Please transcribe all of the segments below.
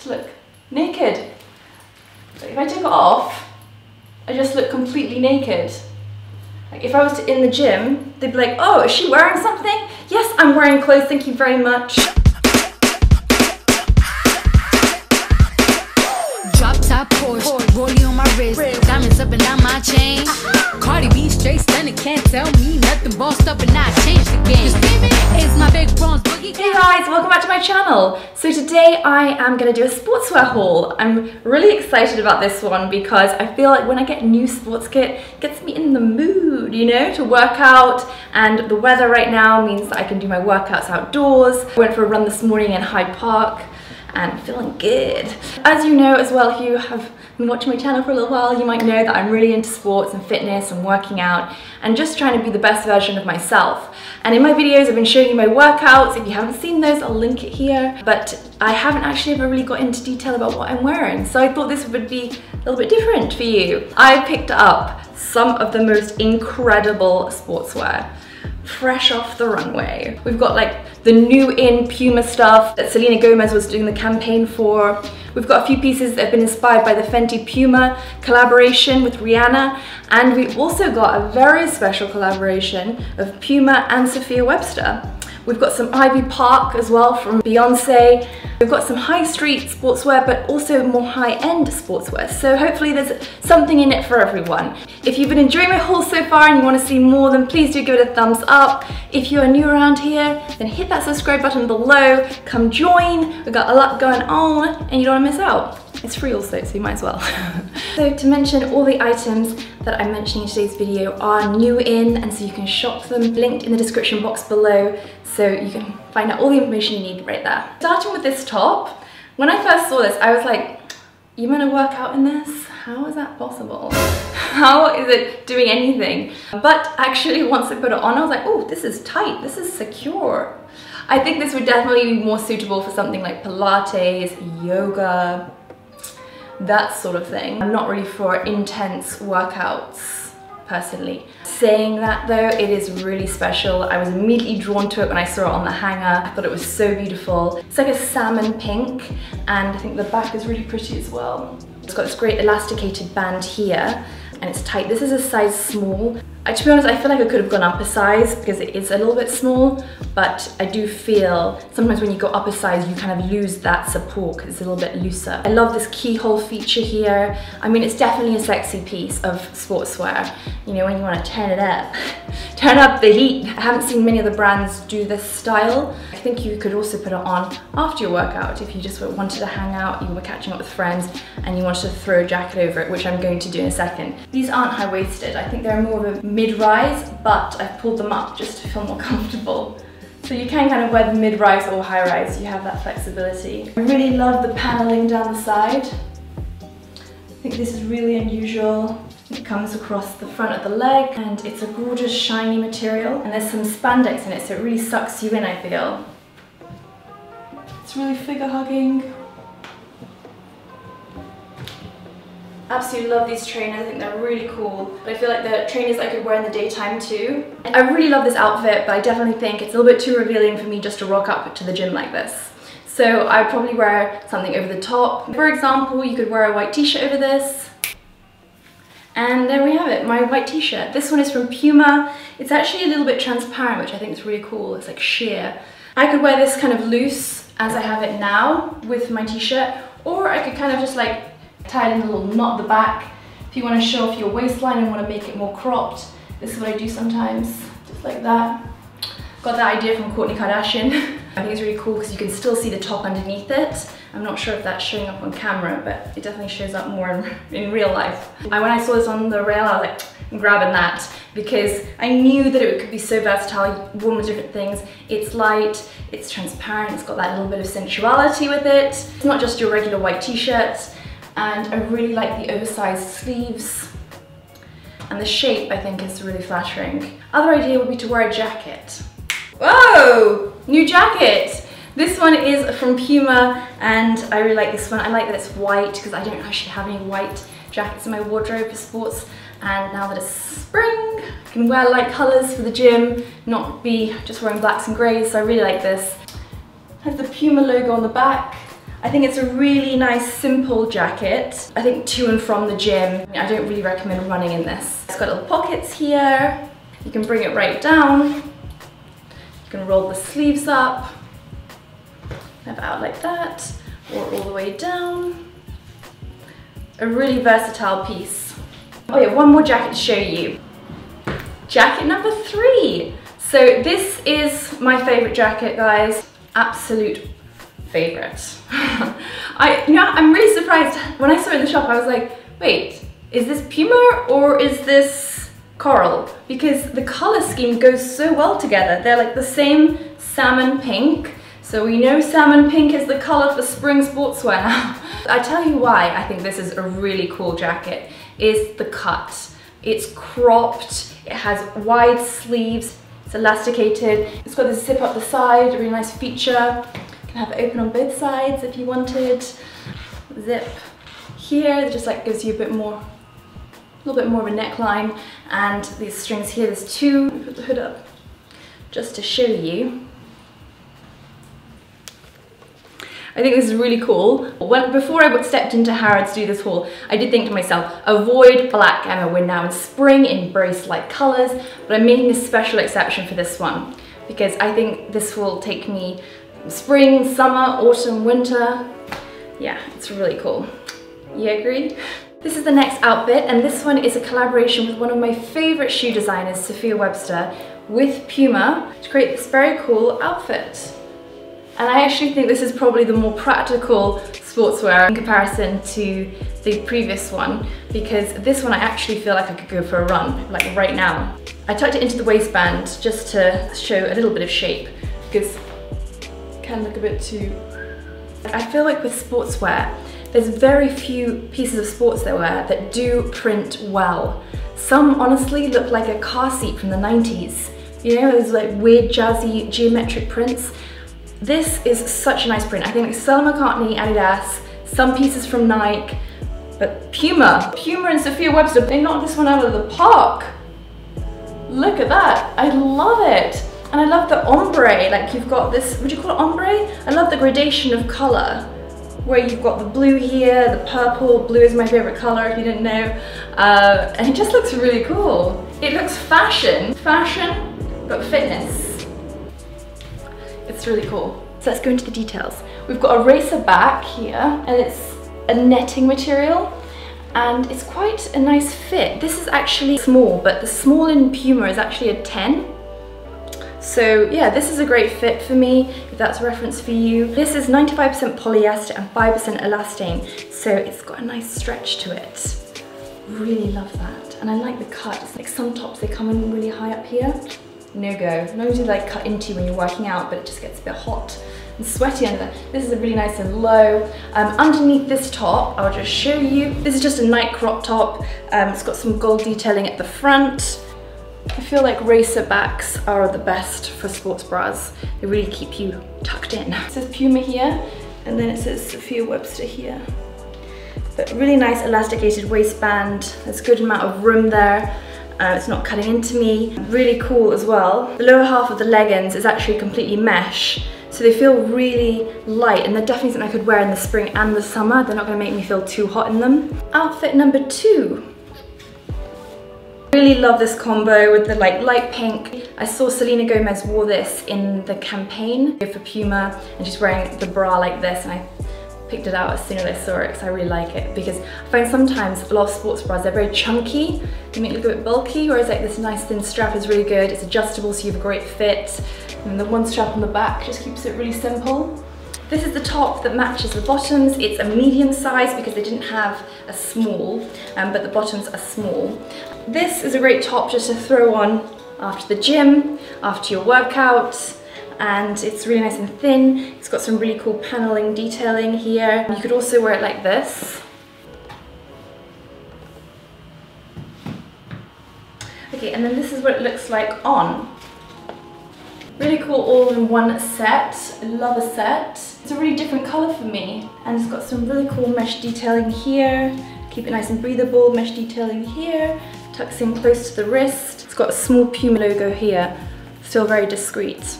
just look naked. If I take it off, I just look completely naked. Like if I was in the gym, they'd be like, oh, is she wearing something? Yes, I'm wearing clothes, thank you very much. Top Porsche, rollie on my wrist, diamonds up and down my chain. Uh-huh. Cardi B straight stunning, can't tell me nothing. Bossed up and I changed the game. It's my big bronze boogie. Hey guys, welcome back to my channel. So today I am gonna do a sportswear haul. I'm really excited about this one because I feel like when I get new sports kit, it gets me in the mood, you know, to work out. And the weather right now means that I can do my workouts outdoors. I went for a run this morning in Hyde Park and feeling good. As you know as well, if you have been watching my channel for a little while, you might know that I'm really into sports and fitness and working out and just trying to be the best version of myself. And in my videos, I've been showing you my workouts. If you haven't seen those, I'll link it here. But I haven't actually ever really got into detail about what I'm wearing. So I thought this would be a little bit different for you. I picked up some of the most incredible sportswear fresh off the runway. We've got like the new in Puma stuff that Selena Gomez was doing the campaign for. We've got a few pieces that have been inspired by the Fenty Puma collaboration with Rihanna. And we've also got a very special collaboration of Puma and Sophia Webster. We've got some Ivy Park as well from Beyonce. We've got some high street sportswear, but also more high-end sportswear. So hopefully there's something in it for everyone. If you've been enjoying my haul so far and you wanna see more, then please do give it a thumbs up. If you are new around here, then hit that subscribe button below. Come join, we've got a lot going on and you don't wanna miss out. It's free also, so you might as well. so to mention all the items that I'm mentioning in today's video are new in and so you can shop them linked in the description box below so you can find out all the information you need right there. Starting with this top, when I first saw this I was like, you gonna work out in this? How is that possible? How is it doing anything? But actually once I put it on I was like, oh this is tight, this is secure. I think this would definitely be more suitable for something like Pilates, yoga, that sort of thing. I'm not really for intense workouts personally. Saying that though, it is really special. I was immediately drawn to it when I saw it on the hanger. I thought it was so beautiful. It's like a salmon pink and I think the back is really pretty as well. It's got this great elasticated band here and it's tight. This is a size small. I, to be honest, I feel like I could have gone up a size because it is a little bit small, but I do feel sometimes when you go up a size, you kind of lose that support because it's a little bit looser. I love this keyhole feature here. I mean, it's definitely a sexy piece of sportswear. You know, when you want to turn it up, turn up the heat. I haven't seen many other brands do this style. I think you could also put it on after your workout if you just wanted to hang out, you were catching up with friends, and you wanted to throw a jacket over it, which I'm going to do in a second. These aren't high-waisted. I think they're more of a mid-rise, but I've pulled them up just to feel more comfortable. So you can kind of wear the mid-rise or high-rise, you have that flexibility. I really love the paneling down the side. I think this is really unusual. It comes across the front of the leg and it's a gorgeous shiny material and there's some spandex in it so it really sucks you in I feel. It's really figure hugging. Absolutely love these trainers, I think they're really cool. But I feel like the trainers I could wear in the daytime too. I really love this outfit, but I definitely think it's a little bit too revealing for me just to rock up to the gym like this. So I'd probably wear something over the top. For example, you could wear a white t-shirt over this. And there we have it, my white t-shirt. This one is from Puma. It's actually a little bit transparent, which I think is really cool. It's like sheer. I could wear this kind of loose as I have it now with my t-shirt, or I could kind of just like tie it in a little knot at the back. If you want to show off your waistline and want to make it more cropped, this is what I do sometimes, just like that. Got that idea from Kourtney Kardashian. I think it's really cool because you can still see the top underneath it. I'm not sure if that's showing up on camera, but it definitely shows up more in, in real life. I, when I saw this on the rail, I was like, grabbing that because I knew that it could be so versatile, worn with different things. It's light, it's transparent, it's got that little bit of sensuality with it. It's not just your regular white t-shirt and I really like the oversized sleeves and the shape I think is really flattering. Other idea would be to wear a jacket. Whoa, new jacket. This one is from Puma and I really like this one. I like that it's white because I don't actually have any white jackets in my wardrobe for sports and now that it's spring, I can wear light colours for the gym, not be just wearing blacks and greys, so I really like this. Has the Puma logo on the back. I think it's a really nice simple jacket. I think to and from the gym, I don't really recommend running in this. It's got little pockets here. You can bring it right down. You can roll the sleeves up, have it out like that, or all the way down. A really versatile piece. Oh yeah, one more jacket to show you. Jacket number three. So this is my favorite jacket, guys. Absolute favorite. I, you know, I'm really surprised. When I saw it in the shop, I was like, wait, is this Puma or is this Koral? Because the color scheme goes so well together. They're like the same salmon pink. So we know salmon pink is the color for spring sportswear now. I tell you why I think this is a really cool jacket, is the cut. It's cropped, it has wide sleeves, it's elasticated, it's got this zip up the side, a really nice feature You can have it open on both sides if you wanted. Zip here, it just like gives you a bit more, a little bit more of a neckline. And these strings here, there's two, put the hood up just to show you. I think this is really cool. When, before I stepped into Harrods to do this haul, I did think to myself, avoid black Emma, we're now in spring, embrace light colors, but I'm making a special exception for this one because I think this will take me spring, summer, autumn, winter. Yeah, it's really cool. You agree? This is the next outfit and this one is a collaboration with one of my favorite shoe designers, Sophia Webster, with Puma to create this very cool outfit. And I actually think this is probably the more practical sportswear in comparison to the previous one because this one I actually feel like I could go for a run, like right now. I tucked it into the waistband just to show a little bit of shape because it can look a bit too... I feel like with sportswear, there's very few pieces of sportswear that do print well. Some honestly look like a car seat from the 90s. You know, there's like weird jazzy geometric prints. This is such a nice print. I think like Stella McCartney, Adidas, some pieces from Nike, but Puma. Puma and Sophia Webster, they knocked this one out of the park. Look at that, I love it. And I love the ombre, like you've got this, would you call it ombre? I love the gradation of color where you've got the blue here, the purple, blue is my favorite color if you didn't know. Uh, and it just looks really cool. It looks fashion, fashion, but fitness. It's really cool. So let's go into the details. We've got a racer back here and it's a netting material and it's quite a nice fit. This is actually small, but the small in Puma is actually a 10 so yeah, this is a great fit for me, if that's a reference for you. This is 95% polyester and 5% elastane, so it's got a nice stretch to it. Really love that. And I like the cut. It's like some tops, they come in really high up here. No go. Not do like cut into when you're working out, but it just gets a bit hot and sweaty under there. This is a really nice and low. Um, underneath this top, I'll just show you. This is just a Nike crop top. Um, it's got some gold detailing at the front. I feel like racer backs are the best for sports bras. They really keep you tucked in. It says Puma here, and then it says Sophia Webster here. But really nice elasticated waistband. There's a good amount of room there. Uh, it's not cutting into me. Really cool as well. The lower half of the leggings is actually completely mesh. So they feel really light and they're definitely something I could wear in the spring and the summer. They're not gonna make me feel too hot in them. Outfit number two Really love this combo with the like light pink. I saw Selena Gomez wore this in the campaign for Puma and she's wearing the bra like this and I picked it out as soon as I saw it because I really like it because I find sometimes a lot of sports bras, they're very chunky, they make you look a bit bulky, whereas like this nice thin strap is really good, it's adjustable so you have a great fit, and the one strap on the back just keeps it really simple. This is the top that matches the bottoms. It's a medium size because they didn't have a small, um, but the bottoms are small. This is a great top just to throw on after the gym, after your workout, and it's really nice and thin. It's got some really cool paneling detailing here. You could also wear it like this. Okay, and then this is what it looks like on. Really cool all-in-one set. Love a set. It's a really different color for me. And it's got some really cool mesh detailing here. Keep it nice and breathable. Mesh detailing here. Tucks in close to the wrist. It's got a small Puma logo here. Still very discreet.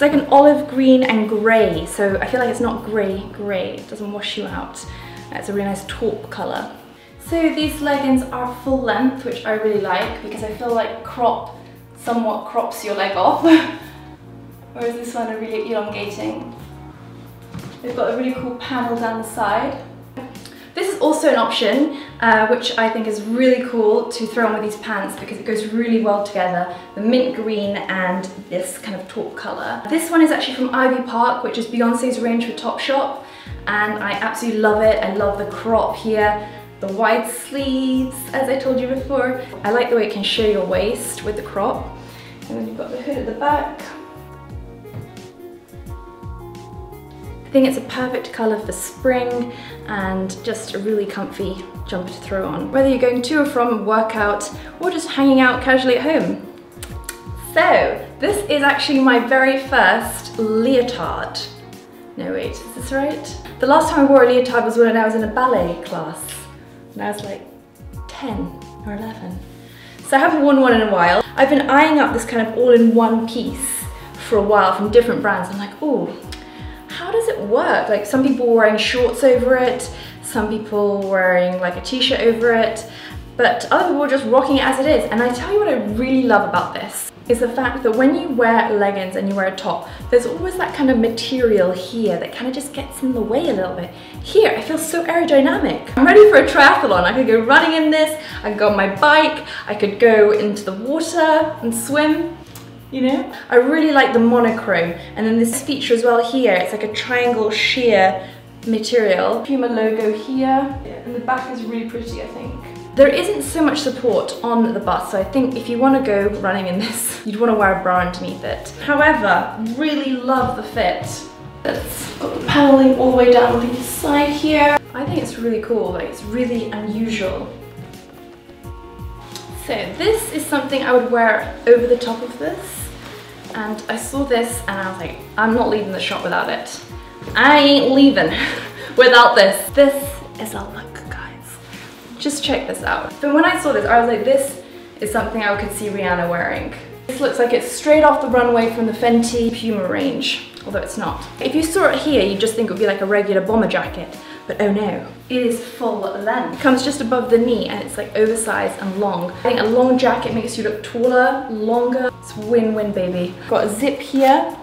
It's like an olive green and grey, so I feel like it's not grey, grey. It doesn't wash you out. It's a really nice taupe colour. So these leggings are full length, which I really like because I feel like crop somewhat crops your leg off. Whereas this one are really elongating. They've got a really cool panel down the side. This is also an option, uh, which I think is really cool to throw on with these pants because it goes really well together. The mint green and this kind of taupe colour. This one is actually from Ivy Park, which is Beyonce's range for Topshop. And I absolutely love it. I love the crop here the wide sleeves, as I told you before. I like the way it can show your waist with the crop. And then you've got the hood at the back. I think it's a perfect colour for spring and just a really comfy jumper to throw on. Whether you're going to or from a workout or just hanging out casually at home. So, this is actually my very first leotard. No wait, is this right? The last time I wore a leotard was when I was in a ballet class. And I was like 10 or 11. So I haven't worn one in a while. I've been eyeing up this kind of all-in-one piece for a while from different brands. I'm like, oh, how does it work? Like some people wearing shorts over it, some people wearing like a t-shirt over it, but other people are just rocking it as it is. And I tell you what I really love about this is the fact that when you wear leggings and you wear a top, there's always that kind of material here that kind of just gets in the way a little bit. Here, I feel so aerodynamic. I'm ready for a triathlon. I could go running in this, I could go on my bike, I could go into the water and swim you know? I really like the monochrome. And then this feature as well here, it's like a triangle sheer material. Puma logo here, and the back is really pretty, I think. There isn't so much support on the bust, so I think if you want to go running in this, you'd want to wear a bra underneath it. However, really love the fit. It's got the paneling all the way down the side here. I think it's really cool, like it's really unusual. So this is something I would wear over the top of this. And I saw this and I was like, I'm not leaving the shop without it. I ain't leaving without this. This is a look, guys. Just check this out. But when I saw this, I was like, this is something I could see Rihanna wearing. This looks like it's straight off the runway from the Fenty Puma range, although it's not. If you saw it here, you'd just think it would be like a regular bomber jacket. But oh no, it is full length. It comes just above the knee and it's like oversized and long. I think a long jacket makes you look taller, longer. It's win-win, baby. Got a zip here.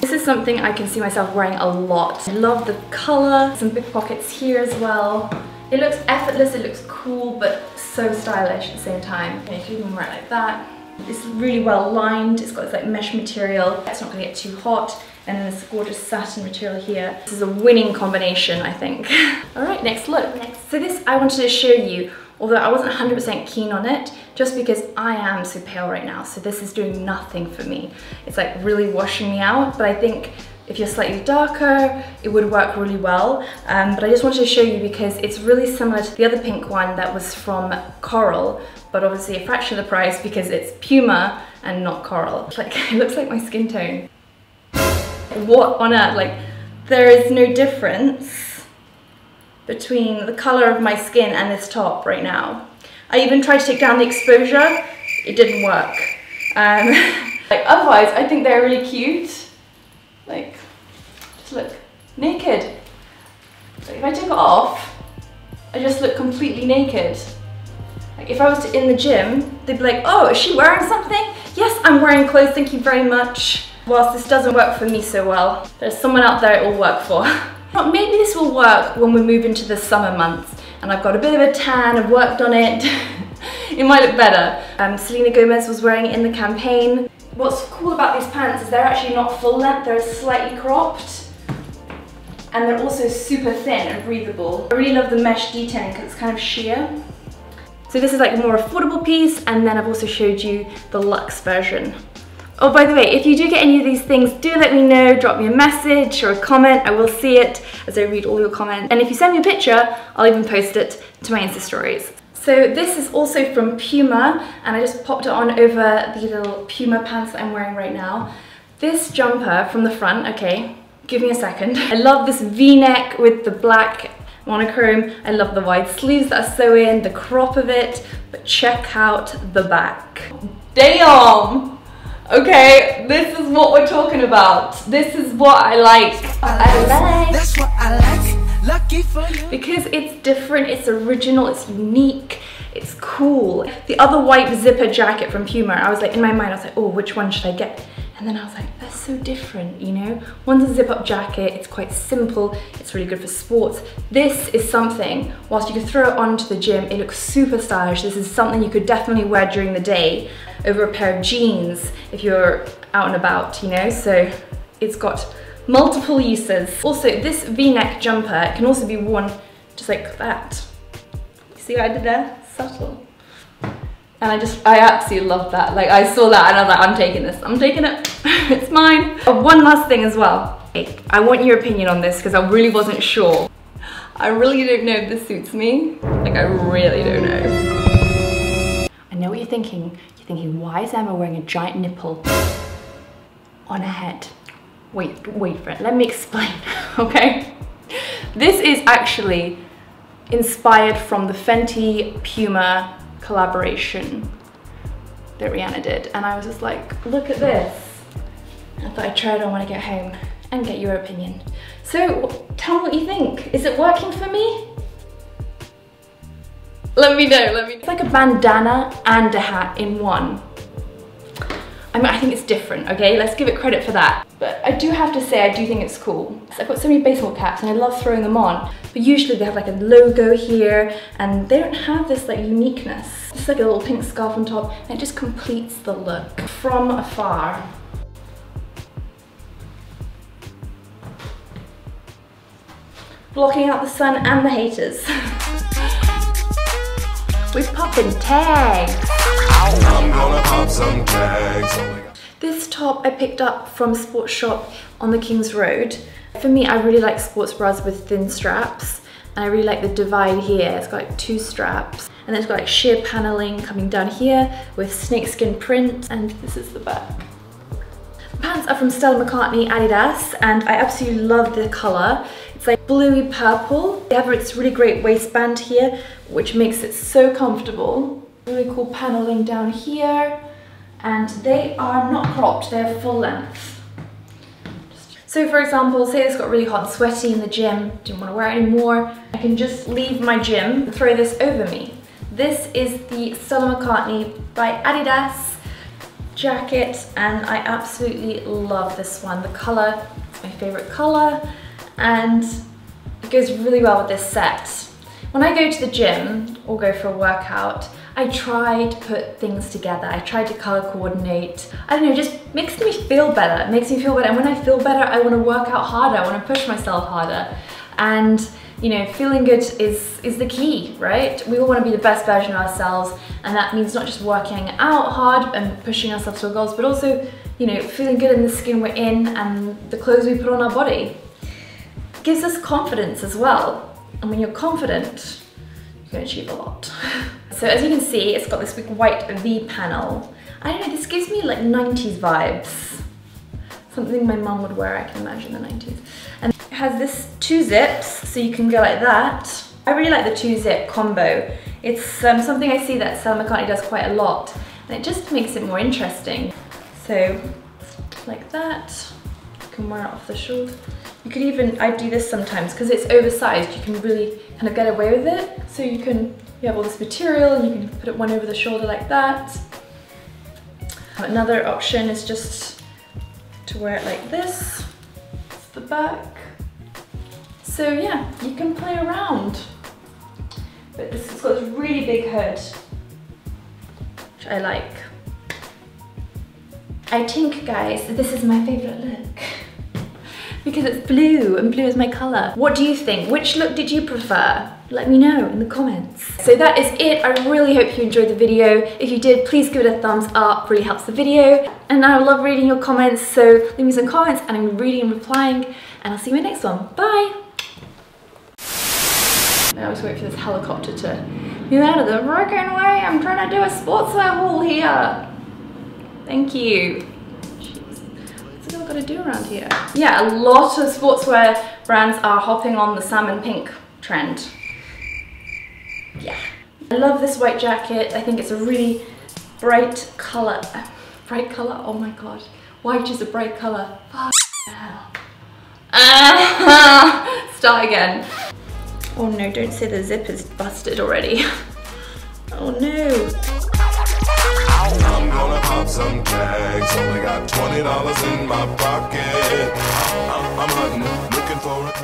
This is something I can see myself wearing a lot. I love the color, some big pockets here as well. It looks effortless, it looks cool, but so stylish at the same time. You can even wear it like that. It's really well lined, it's got this like mesh material. It's not gonna get too hot and then this gorgeous satin material here. This is a winning combination, I think. All right, next look. Next. So this I wanted to show you, although I wasn't 100% keen on it, just because I am so pale right now, so this is doing nothing for me. It's like really washing me out, but I think if you're slightly darker, it would work really well. Um, but I just wanted to show you because it's really similar to the other pink one that was from Koral, but obviously a fraction of the price because it's Puma and not Koral. Like, it looks like my skin tone what on earth, like there is no difference between the color of my skin and this top right now. I even tried to take down the exposure, it didn't work. Um, like otherwise, I think they're really cute. Like, just look, naked. Like if I take it off, I just look completely naked. Like if I was in the gym, they'd be like, oh, is she wearing something? Yes, I'm wearing clothes, thank you very much. Whilst this doesn't work for me so well, there's someone out there it will work for. Maybe this will work when we move into the summer months and I've got a bit of a tan, I've worked on it. it might look better. Um, Selena Gomez was wearing it in the campaign. What's cool about these pants is they're actually not full length, they're slightly cropped. And they're also super thin and breathable. I really love the mesh detailing because it's kind of sheer. So this is like a more affordable piece and then I've also showed you the luxe version. Oh, by the way, if you do get any of these things, do let me know, drop me a message or a comment. I will see it as I read all your comments. And if you send me a picture, I'll even post it to my Insta stories. So this is also from Puma, and I just popped it on over the little Puma pants that I'm wearing right now. This jumper from the front, okay, give me a second. I love this V-neck with the black monochrome. I love the wide sleeves that are so in, the crop of it, but check out the back. Damn! Okay, this is what we're talking about. This is what I like. I like. That's what I like. Lucky for you. Because it's different, it's original, it's unique, it's cool. The other white zipper jacket from Puma, I was like, in my mind, I was like, oh, which one should I get? And then I was like, that's so different, you know? One's a zip up jacket, it's quite simple, it's really good for sports. This is something, whilst you could throw it onto the gym, it looks super stylish. This is something you could definitely wear during the day over a pair of jeans if you're out and about, you know? So it's got multiple uses. Also, this V-neck jumper can also be worn just like that. See what I did there? Subtle. And I just, I absolutely love that. Like I saw that and I was like, I'm taking this, I'm taking it, it's mine. Oh, one last thing as well. I want your opinion on this because I really wasn't sure. I really don't know if this suits me. Like I really don't know. You're thinking. You're thinking, why is Emma wearing a giant nipple on her head? Wait, wait for it. Let me explain, okay? This is actually inspired from the Fenty Puma collaboration that Rihanna did. And I was just like, look at this. I thought I'd try it on when I get home and get your opinion. So tell me what you think. Is it working for me? Let me know, let me know. It's like a bandana and a hat in one. I mean, I think it's different, okay? Let's give it credit for that. But I do have to say, I do think it's cool. I've got so many baseball caps and I love throwing them on, but usually they have like a logo here and they don't have this like uniqueness. It's like a little pink scarf on top and it just completes the look from afar. Blocking out the sun and the haters. We're popping tags. I'm gonna pop some tags. Oh this top I picked up from Sports Shop on the King's Road. For me, I really like sports bras with thin straps. And I really like the divide here. It's got like two straps. And it's got like sheer paneling coming down here with snakeskin print. And this is the back. Pants are from Stella McCartney Adidas and I absolutely love the color. It's like bluey purple. They have this really great waistband here, which makes it so comfortable. Really cool paneling down here. And they are not cropped, they're full length. So for example, say it's got really hot and sweaty in the gym, didn't want to wear it anymore, I can just leave my gym and throw this over me. This is the Stella McCartney by Adidas jacket and I absolutely love this one. The color, my favorite color and it goes really well with this set. When I go to the gym or go for a workout, I try to put things together. I try to color coordinate. I don't know, just makes me feel better. It makes me feel better. And when I feel better, I want to work out harder. I want to push myself harder. And you know, feeling good is, is the key, right? We all want to be the best version of ourselves. And that means not just working out hard and pushing ourselves to our goals, but also, you know, feeling good in the skin we're in and the clothes we put on our body. It gives us confidence as well. And when you're confident, you can achieve a lot. So as you can see, it's got this big white V panel. I don't know, this gives me like 90s vibes. Something my mum would wear, I can imagine the 90s. And it has this two zips, so you can go like that. I really like the two zip combo. It's um, something I see that Stella McCartney does quite a lot, and it just makes it more interesting. So, like that, you can wear it off the shoulder. You could even, I do this sometimes, because it's oversized, you can really kind of get away with it. So you can you have all this material and you can put it one over the shoulder like that. Another option is just to wear it like this. It's the back. So yeah, you can play around. But this has got this really big hood, which I like. I think, guys, this is my favorite look because it's blue and blue is my color. What do you think? Which look did you prefer? Let me know in the comments. So that is it. I really hope you enjoyed the video. If you did, please give it a thumbs up, really helps the video. And I love reading your comments, so leave me some comments and I'm reading and replying. And I'll see you in my next one. Bye! I just wait for this helicopter to move out of the freaking way. I'm trying to do a sportswear haul here. Thank you What's all gotta do around here? Yeah, a lot of sportswear brands are hopping on the salmon pink trend. Yeah. I love this white jacket. I think it's a really bright color. bright color. Oh my god. White is a bright color. Fuck start again. Oh no, don't say the zip is busted already. Oh no. I'm gonna some tags. Only got $20 in my pocket. I'm, I'm looking for a.